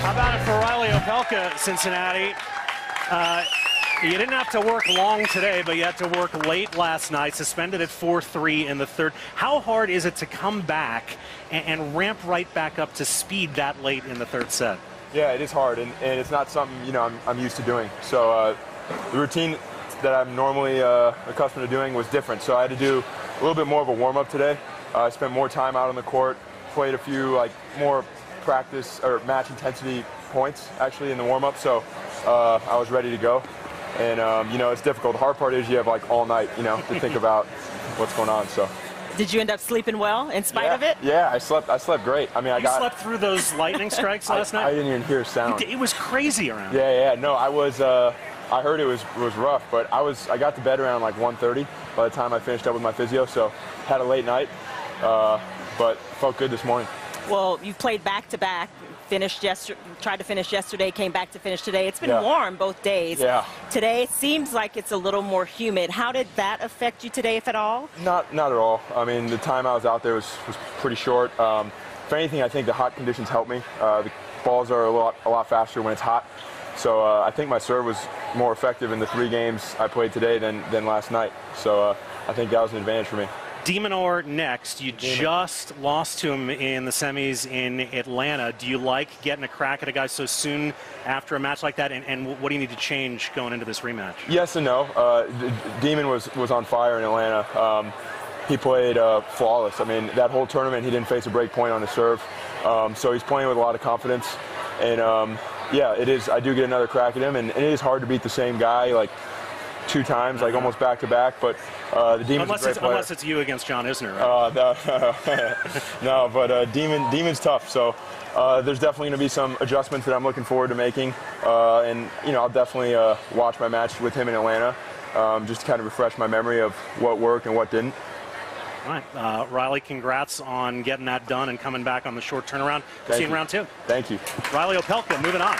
How about it for Reilly Opelka, Cincinnati? Uh, you didn't have to work long today, but you had to work late last night, suspended at 4-3 in the third. How hard is it to come back and, and, ramp right back up to speed that late in the third set? Yeah, it is hard, and, and it's not something, you know, I'm, I'm used to doing. So uh, the routine that I'm normally uh, accustomed to doing was different. So I had to do a little bit more of a warm-up today. Uh, I spent more time out on the court, played a few like more practice or match intensity points actually in the warm-up. So uh, I was ready to go. And um, you know, it's difficult. The hard part is you have like all night, you know, to think about what's going on. So. Did you end up sleeping well in spite yeah, of it? Yeah, I slept. I slept great. I mean, I you got. slept through those lightning strikes last I, night. I didn't even hear a sound. It was crazy around. Yeah, yeah. No, I was. Uh, I heard it was was rough, but I was. I got to bed around like 1:30 by the time I finished up with my physio. So had a late night, uh, but felt good this morning. Well, you've played back to back. Finished yesterday, tried to finish yesterday, came back to finish today. It's been yeah. warm both days. Yeah. Today it seems like it's a little more humid. How did that affect you today, if at all? Not, not at all. I mean, the time I was out there was, was pretty short. Um, if anything, I think the hot conditions help me. Uh, the balls are a lot, a lot faster when it's hot. So uh, I think my serve was more effective in the three games I played today than, than last night. So uh, I think that was an advantage for me. De Minaur next. You Demon. just lost to him in the semis in Atlanta. Do you like getting a crack at a guy so soon after a match like that? And, and what do you need to change going into this rematch? Yes and no. Uh, Demon was, was on fire in Atlanta. Um, he played uh, flawless. I mean, that whole tournament, he didn't face a break point on his serve. Um, so he's playing with a lot of confidence. And um, yeah, it is. I do get another crack at him, and, and it is hard to beat the same guy like two times, like almost back to back. But uh, the Demon's unless it's. Unless it's you against John Isner. Right? Uh, no, no, but uh, Demon, Demon's tough. So uh, there's definitely going to be some adjustments that I'm looking forward to making, uh, and you know I'll definitely uh, watch my match with him in Atlanta, um, just to kind of refresh my memory of what worked and what didn't. All right, uh, Reilly, congrats on getting that done and coming back on the short turnaround. We'll see you in round two. Thank you. Reilly Opelka, moving on.